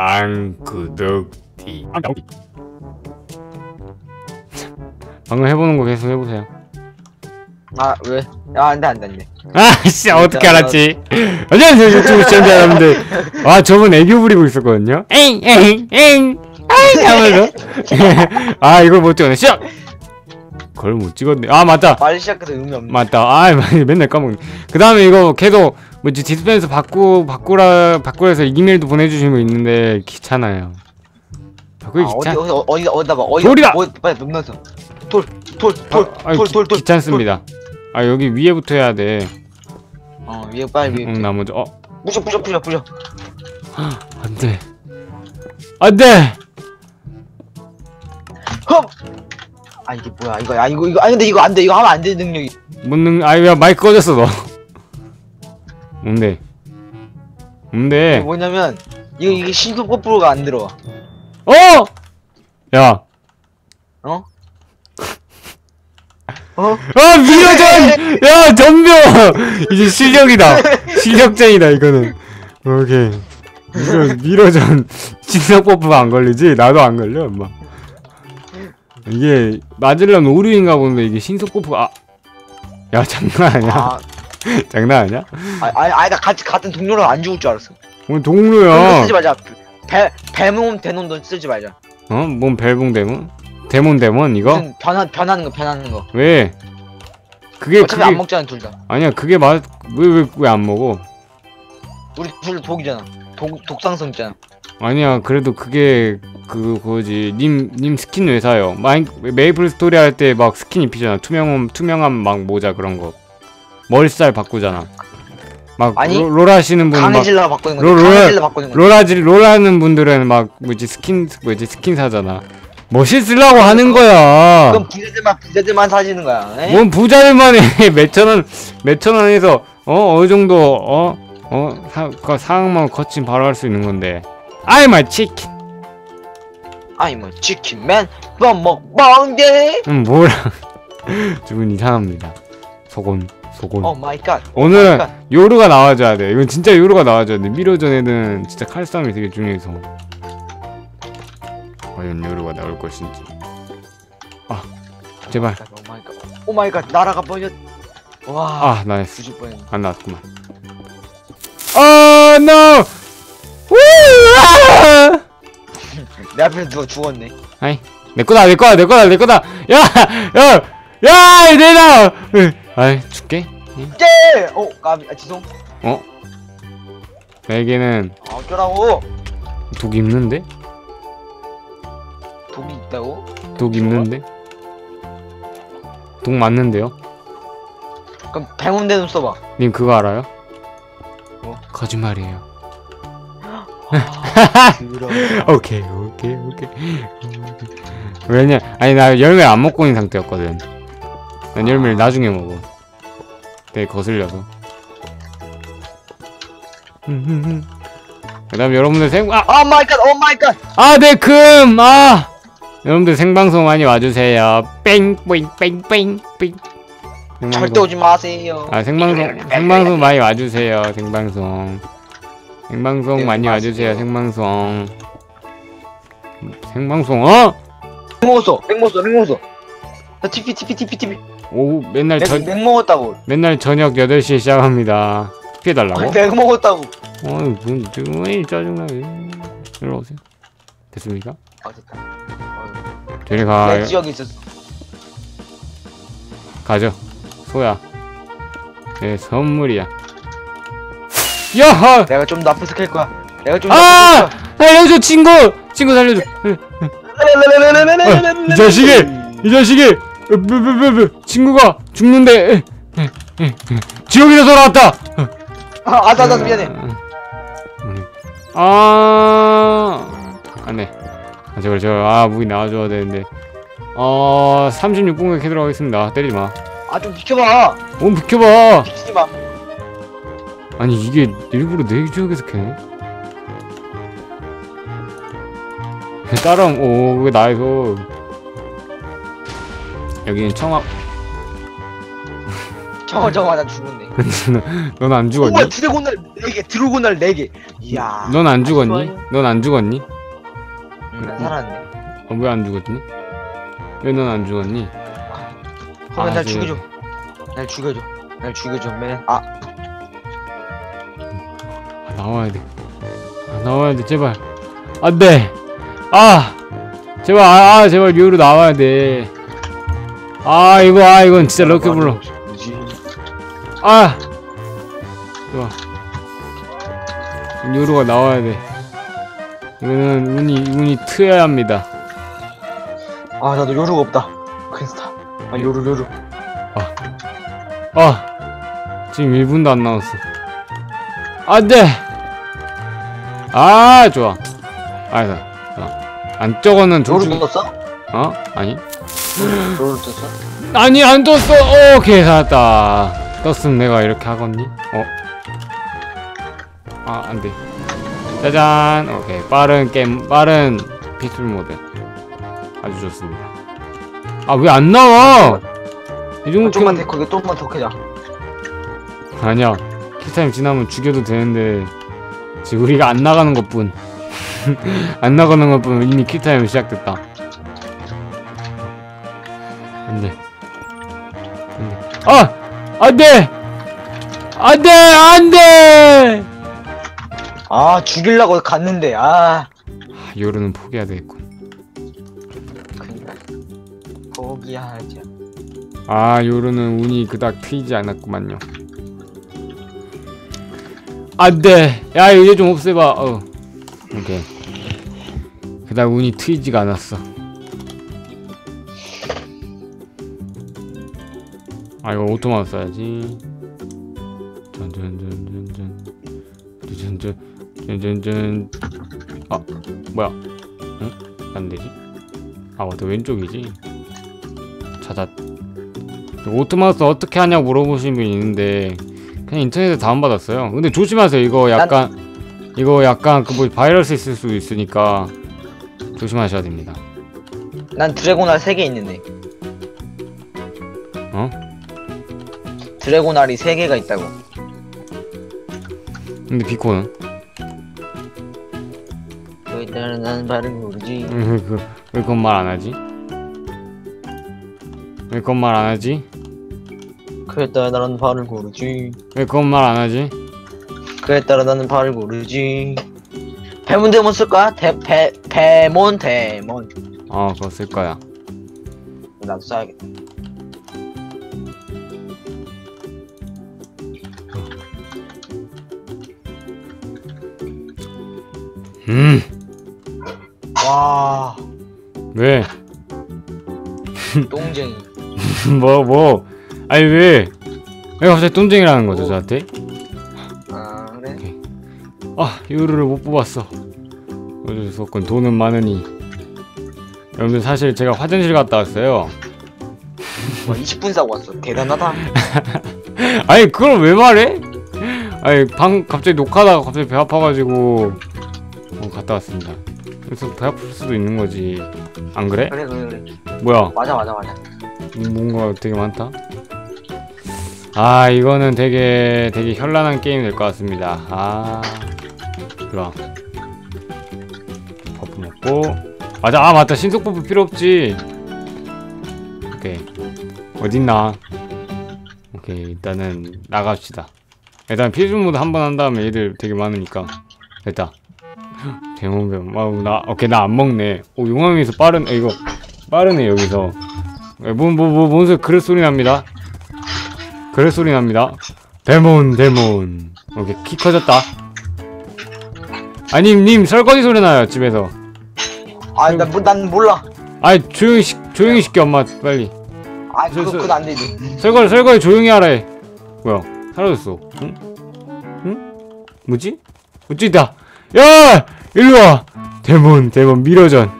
앙구독티 방금 해보는 거 계속 해보세요. 아 왜? 아 안돼 안돼 안돼. 아씨 어떻게 알았지? 안녕하세요 유튜브 시청자 여러분들. 아 저번 애교 부리고 있었거든요. 엥 엥엥. 에잉 하면서. 아 이걸 못 찍었네. 시작! 그걸 못 찍었네. 아 맞다. 빨리 시작해서 의미 없네. 맞다. 아, 맨날 까먹네. 그 다음에 이거 계속 뭐지 디스펜스 바꾸 바꾸라 바꾸라서 이메일도 보내주시는 거 있는데 귀찮아요. 바꾸기 아, 어디 귀찮. 어디 어디 어디다 봐 어디 돌이다! 어디 빨리 넘나서 아, 돌돌돌돌돌돌 귀찮습니다. 아 여기 위에부터 해야 돼. 어 위에 빨리 위에 응, 나 먼저. 어, 부셔 부셔 부셔 부셔 안돼. 안돼. 흠아 이게 뭐야 이거 아 이거 이거 아 근데 이거 안돼 이거 하면 안돼 능력이 못능. 아야 마이크 꺼졌어 너. 뭔데? 이게 뭔데? 뭐냐면 이거 이게 신속 뽀뽀가 안 들어와 어! 야. 어? 어? 아 미러전! 야 덤벼! 이제 실력이다 실력쟁이다 이거는 오케이 미러, 미러전 진석 버프가 안 걸리지? 나도 안 걸려 엄마 이게 맞으려면 오류인가 보는데 이게 신속 버프가 아. 야 장난 아니야? 아, 장난 아니야? 아, 아니, 아니, 나 같이, 같은 동료랑 안 죽을 줄 알았어. 오늘 동료야 쓰지 말자. 배, 배몽 대놈도 쓰지 말자. 어? 뭔 벨붕 데몬? 데몬 데몬 이거? 무슨 변하, 변하는 거, 변하는 거. 왜? 그게 어차피 그게 안 먹잖아, 둘 다. 아니야 그게 맞 왜 왜 왜 안 먹어? 우리 둘다 독이잖아. 독, 독상성 있잖아. 아니야 그래도 그게 그 그거지 님 님 스킨 왜 사요? 마인 메이플 스토리 할 때 막 스킨 입히잖아 투명한 투명한 막 모자 그런 거 머리살 바꾸잖아 막 아니, 롤, 롤 하시는 분은 막 강해질라 바꾸는. 롤, 강해질라 바꾸는 거지. 롤 하지 롤 하는 분들은 막 뭐지 스킨 뭐지 스킨 사잖아 멋있으려고 하는 거야 그건 부자들만, 부자들만 사지는 거야. 에? 뭔 부자들만 해 몇천 원 몇천 원에서 어 어느 정도 어어 상황만 거친 바로 할 수 있는 건데 I'm a chicken 아니, 뭐, 치킨맨, 뭐, 먹방대. 음 뭐라 기분 이상합니다 소곤 소곤 오 마이 갓. 오늘은 갓. 요루가 나와줘야 돼 이건 진짜 요루가 나와줘야 돼 미러전에는 진짜 칼싸움이 되게 중요해서 과연 요루가 나올 것인지 아 제발 오 마이 갓. 오 마이 갓. 나라가 버렸. 와. 아 nice 뒤질 뻔했네. 안 나왔구만 아 no 우아! 내 앞에서 누가 죽었네. 아이 내 거다 내 거다 내 거다 내 거다 야야야 내놔 아이 줄게 예! 어, 까비, 아, 지송. 나에게는 아, 어쩌라고? 독 입는데 독이 있다고? 독 입는데 독 맞는데요 그럼 백운대 좀 써봐. 님 그거 알아요 뭐? 거짓말이에요 그럼. 오케이 오케이 오케이 왜냐 아니 나 열매 안 먹고 있는 상태였거든 난 열매를 나중에 먹어 되게 거슬려서 그 다음 여러분들 생, 아! 오 마이 갓, 오 마이 갓. 아, 네, 금! 아! 여러분들 생방송 많이 와주세요. 뺑, 뺑, 뺑, 뺑, 뺑. 생방송. 절대 오지 마세요. 아, 생방송, 생방송 많이 와주세요. 생방송. 생방송 네, 많이. 와주세요. 생방송. 생방송, 어? 백 먹었어. 나 TP, TP, TP, TP. 오후 맨날 맥, 저, 맥 먹었다고. 맨날 저녁 8시에 시작합니다. 피해달라고? 맥 먹었다고. 어이 뭔 왜 짜증나게 일로 오세요? 됐습니까? 아 됐다. 아, 저리 가 내 지역에 있었어. 가죠. 소야. 내 선물이야. 야하! 내가 좀 나쁜 스킬 거야. 내가 좀 아! 살려줘 친구! 친구 살려줘. 네. 어, 이 자식이! 이 자식이! 친구가 죽는데. 지옥에서 돌아왔다 아, 아다, 아다, 미안해. 아 안돼 아, 저걸 저아 무기 나와줘야 되는데 어 36분간 캐도록 하겠습니다 때리지 마 아, 좀 비켜봐. 오 비켜봐 비키지 마. 아니 이게 일부러 내 지역에서 캐네? 따라오 오 그게 나에서 여기는 청합 저거 저거 나 죽었네. 넌안 우와 죽었니? 드래곤날 4개 드래곤날 4개. 이야. 넌 안 죽었니? 좋아요. 넌 안 죽었니? 응, 난 살았네. 어, 왜안 죽었니? 왜 넌 안 죽었니? 그러면 아, 날 그- 죽여줘. 날 죽여줘. 날 죽여줘 맨. 아 아, 나와야 돼. 아, 나와야 돼, 제발. 안 돼! 아! 제발, 아, 아, 제발, 류로 나와야 돼. 아, 이거, 아, 이건 진짜 럭키블로. 뭐지? 아! 좋아. 요루가 나와야 돼. 이거는 운이, 운이 트여야 합니다. 아 나도 요루가 없다. 퀸스타. 아 요루 요루. 아! 지금 1분도 안 남았어. 안 돼! 아, 좋아. 아니다. 요루 조주, 떴어? 어? 아니? 요루 떴어? 아니, 안 떴어! 오케이, 살았다. 떴으면 내가 이렇게 하겠니? 어? 아, 안 돼. 짜잔! 오케이. 빠른 게임, 빠른 피술 모드. 아주 좋습니다. 아, 왜 안 나와? 이 정도 아, 좀만 게임- 데코 이거 좀만 더 캐자. 아니야 kill time 지나면 죽여도 되는데 지금 우리가 안 나가는 것뿐 안 나가는 것뿐 이미 kill time 시작됐다 아! 안 돼! 안 돼! 안 돼! 아 죽이려고 갔는데 아. 요루는 포기해야 되겠군 그니까 포기하자. 아 요루는 운이 그닥 트이지 않았구만요 안 돼 야 이제 좀 없애봐 어 오케이 그닥 운이 트이지가 않았어 아 이거 오토마우 써야지. 아 뭐야? 응? 안되지? 아 맞다 왼쪽이지? 찾았. auto mouse 어떻게 하냐고 물어보신 분이 있는데 그냥 인터넷에 다운받았어요. 근데 조심하세요. 이거 약간 이거 약간 그 뭐 바이러스 있을 수도 있으니까 조심하셔야 됩니다. 난 dragon알 3개 있는데. 어? dragon알이 3개가 있다고. 근데 비코는? 그에 따라 나는 발을 모르지. 왜, 그, 왜 그건 말 안 하지? 왜 그건 말 안 하지? 그에 따라 나는 발을 고르지. 왜 그건 말 안 하지? 그에 따라 나는 발을 고르지. 배몬 데몬 쓸까? 대, 배, 배몬 데몬. 어 그거 쓸 거야 나도 써야겠다. 음 와, 왜? 똥쟁이. 뭐 뭐? 아니 왜? 왜 갑자기 똥쟁이라는 거죠 저한테? 아, 그래? 아 요루를 못 뽑았어 어쩔 수 없군 돈은 많으니 여러분들 사실 제가 화장실 갔다 왔어요 와, 20분 싸고 왔어. 대단하다. 아니 그걸 왜 말해? 아니 방 갑자기 녹화하다가 갑자기 배 아파가지고 어, 갔다 왔습니다. 그래서 배 아플 수도 있는 거지. 안 그래? 그래, 그래, 그래. 뭐야? 맞아, 맞아, 맞아. 뭔가 되게 많다. 아 이거는 되게 되게 현란한 게임이 될것 같습니다. 아 좋아 buff 먹고. 맞아 아 맞다. 신속 buff 필요 없지. 오케이. 어딨나? 오케이 일단은 나갑시다. 일단 필수 모드 한 번 한 다음에 얘들 되게 많으니까. 됐다 대문병. 아우 나 오케이 나 안 먹네. 오 용암에서 빠른 아, 이거 빠르네 여기서. 뭐뭐뭐 뭔 소리 그릇 소리 납니다. 그릇 소리 납니다. 데몬 데몬. 오케이 키 커졌다. 아니 님 설거지 소리 나요 집에서. 아, 나, 뭐, 난 몰라. 아이 조용히 시, 조용히 시켜 엄마 빨리. 아, 저, 그거, 저- 그건 안 되지. 설거지 설거지 조용히 해. 뭐야 사라졌어. 응? 응? 뭐지? 어찌다 야 일로와 데몬 데몬 미러전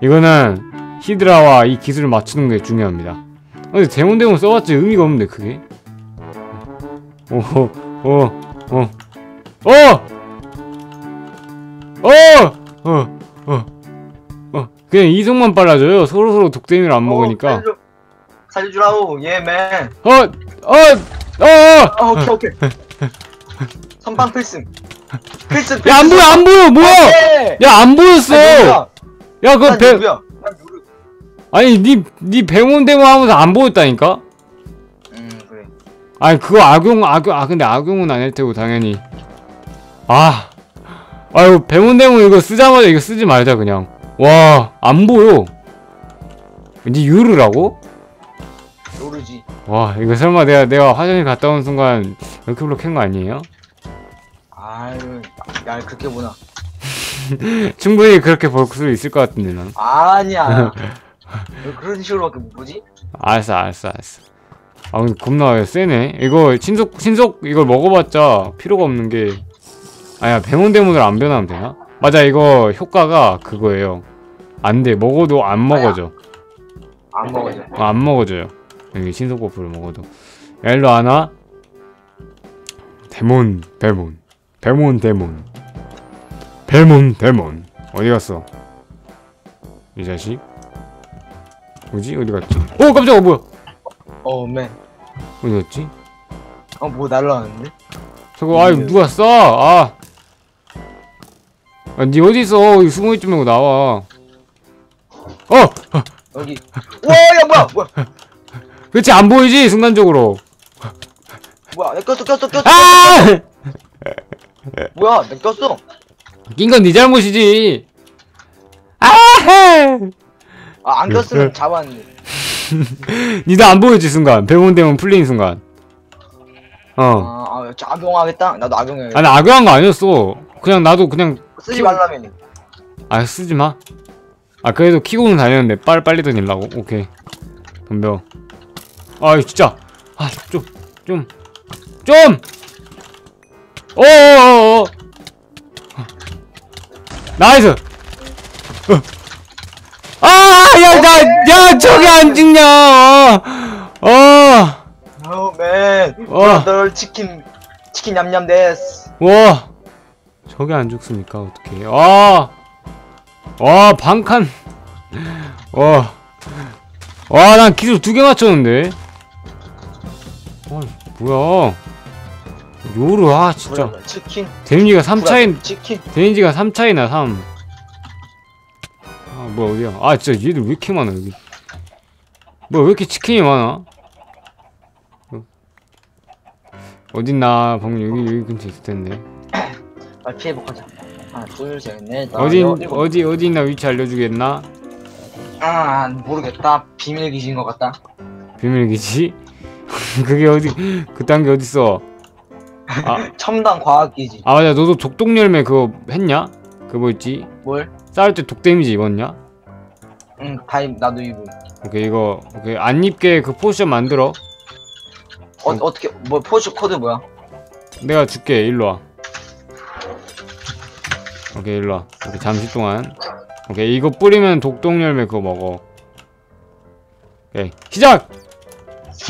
이거는 히드라와 이 기술을 맞추는 게 중요합니다 아, 근데 데몬 데몬 써봤자 의미가 없는데 그게 오호 오오오오 어! 어! 어! 그냥 이속만 빨라져요 서로서로 독데미를 안 먹으니까 어, 살려줘. 살려주라고, 예, 맨. 어! 어, 어, 아 오케이 오케이 선방 필승 필승 야, 안 보여, 안 보여, 뭐야? 네. 야, 안 보였어! 야, 그난 배, 누구야 난 누구 아니, 니, 니 배몬데몬 하면서 안 보였다니까? 음 그래 아니, 그거 악용, 악용, 아, 근데 악용은 아닐 테고, 당연히. 아. 아유, 배몬데몬 이거 쓰자마자 이거 쓰지 말자, 그냥. 와, 안 보여. 니 유르라고? 모르지 와, 이거 설마 내가, 내가 화장실 갔다 온 순간, 이렇게블로 캔거 아니에요? 아유 야 그렇게 보나. 충분히 그렇게 볼 수 있을 것 같은데, 난. 아니야. 왜 그런 식으로밖에 못 보지? 알았어 알았어 알았어. 아 근데 겁나 세네. 이거 신속 신속 이걸 먹어봤자 필요가 없는 게. 아야 venom demon을 안 변하면 되나? 맞아 이거 효과가 그거예요. 안 돼. 먹어도 안 먹어져. 안 먹어져. 어, 안 먹어져요. 여기 신속 buff를 먹어도. 야 일로 안와 demon demon demon demon demon demon 어디 갔어 이 자식 뭐지 어디 갔지 오 깜짝아 뭐야 어맨 어디 갔지 어뭐 날라왔는데? 저거 아이 음. 누가 쏴? 아. 아, 니 어디 있어? 여기 숨어 있지 말고 나와. 어, 여기 와야 뭐야 뭐야 그렇지 안 보이지 순간적으로. 뭐야 내 꼈어 꼈어 꼈어 아! 뭐야 내 꼈어 낀 건 네 잘못이지. 아! 아안 꼈으면 잡았는데 니도 안 보이지 순간. 배몬되면 풀린 순간. 어. 아, 아 악용하겠다 나도 악용해야겠다 아니 악용한 거 아니었어. 그냥 나도 그냥 쓰지 말라며 아 쓰지 마. 아 그래도 키고는 다녔는데 빨리 빨리 다니려고. 오케이. 덤벼. 아 진짜. 아좀 좀. 좀. 어어어어. 나이스. 어. 아야나야 저기 안 죽냐. 어. 어맨 어. 널 치킨 치킨 냠냠 데스 와. 저게 안 죽습니까? 어떻게? 아. 와 반칸. 와. 와, 난 기술 두 개 맞췄는데. 아, 뭐야. 요루, 아, 진짜. 치킨 데미지가 3차이, 브라더 치킨 데미지가 3차이나, 3. 아, 뭐야, 어디야. 아, 진짜 얘들 왜 이렇게 많아, 여기. 뭐야, 왜 이렇게 치킨이 많아? 어. 어딨나, 방금 여기, 여기 근처에 있을 텐데. 아 피해 복하자 하나 둘셋넷 어디, 어디, 어디 있나 위치 알려주겠나? 아 모르겠다 비밀 기지인 것 같다 비밀 기지? 그게 어디, 그딴 게 어딨어. 아, 첨단 과학 기지 아, 맞아. 너도 독독 열매 그거 했냐? 그거 뭐 있지? 뭘? 싸울 때 독 데미지 입었냐? 응 다임 나도 이거 오케이, 이거, 오케이. 안 입게 그 potion 만들어. 어, 어떻게 뭐 potion 코드 뭐야? 내가 줄게. 일로 와. 오케이, 일로 와. 오케이, 잠시 동안. 오케이, 이거 뿌리면 독독 열매 그거 먹어. 오케이, 시작!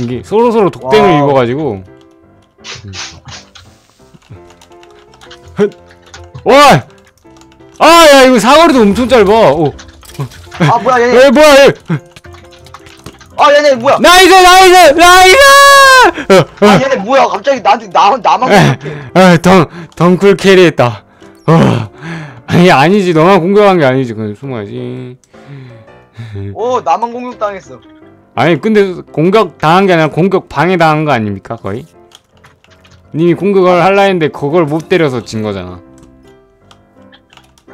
이게 서로 서로 독댐을 와우. 입어가지고. 음. 와! 아, 야, 이거 사거리도 엄청 짧아. 오. 아 뭐야 얘네 에, 뭐야, 얘. 아 얘네 뭐야 nice, nice, nice! 어, 어. 아 얘네 뭐야 갑자기 나한테 나 나만 공격해 아, 덩, 덩쿨 캐리했다. 어. 아니, 아니지. 너만 공격한 게 아니지. 그냥 숨어야지. 오 나만 공격당했어 아니, 근데 공격 당한 게 아니라 공격 방해 당한 거 아닙니까? 거의? 님이 공격을 할라 했는데 그걸 못 때려서 진 거잖아.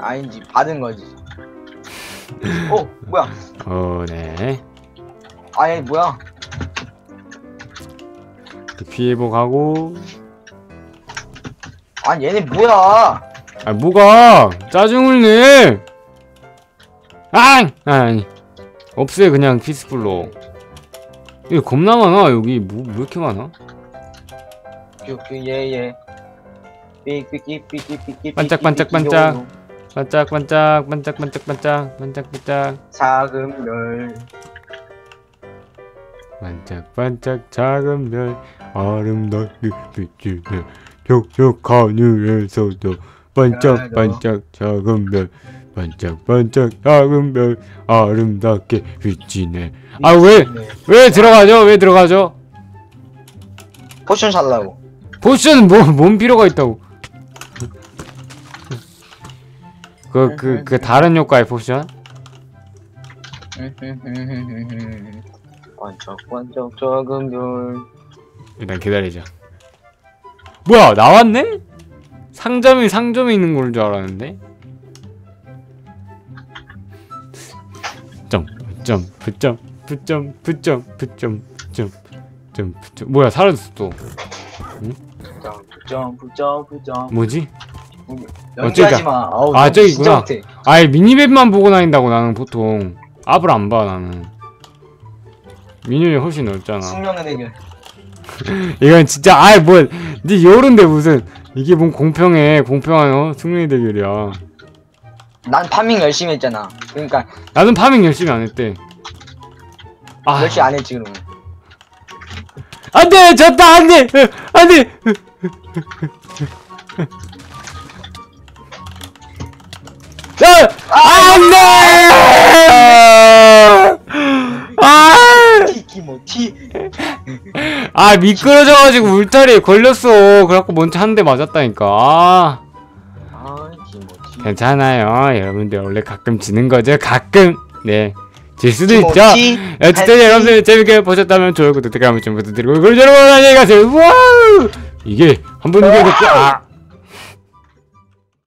아닌지 받은 거지 어 뭐야 어, 네. 아얘 뭐야 피해복하고. 아 얘네 뭐야 아, 뭐가! 짜증을 내! 아! 아니. 없애, 그냥 피스풀로. 이거 겁나 많아, 여기. 뭐, 왜 이렇게 많아? 그 얘얘 삑삑삑삑삑삑 반짝반짝반짝. 반짝 반짝, 반짝 반짝 반짝, 반짝 반짝. 작은 별. 반짝 반짝 작은 별. 아름답게 비치네 촉촉한 하늘에서도. 반짝 반짝 작은 별. 반짝 반짝 작은 별. 아름답게 비치네. 아 왜 왜 들어가죠? 왜 들어가죠? 포션 살라고. 포션은 뭐, 뭔 필요가 있다고 그, 그, 그 다른 효과의 포션? 반짝반짝 작은 별. 일단 기다리자 뭐야 나왔네? 상점이 상점에 있는 걸 줄 알았는데 점, 점, 부점, 부점, 부점, 부점, 부점, 점, 부점 뭐야 사라졌어 또 점프 점프 점프. 뭐지? 마. 아우, 아, 너 저기 진짜 있구나. 못해. 아이 미니맵만 보고 다닌다고 나는 보통 앞을 안 봐 나는 미니맵이 훨씬 넓잖아 숙명의 대결. 이건 진짜 아이 뭐니 요런데 무슨 이게 뭔 공평해 공평한 어? 승리 대결이야 난 파밍 열심히 했잖아. 그러니까 나는 파밍 열심히 안 했대 아 열심히 안 했지 그러면. 안돼 졌다 안돼 안돼 안돼 아 티키모 티. 아 미끄러져가지고 울타리에 걸렸어. 그래갖고 먼저 한 대 맞았다니까. 아. 괜찮아요. 여러분들 원래 가끔 지는 거죠? 가끔. 네 질 수도 있죠. 어쨌든. 여러분들 재밌게 보셨다면 좋아요 구독 댓글 한번 좀 부탁드리고 그럼 여러분 안녕히 가세요. 와우! 이게 한 번 이겨도 아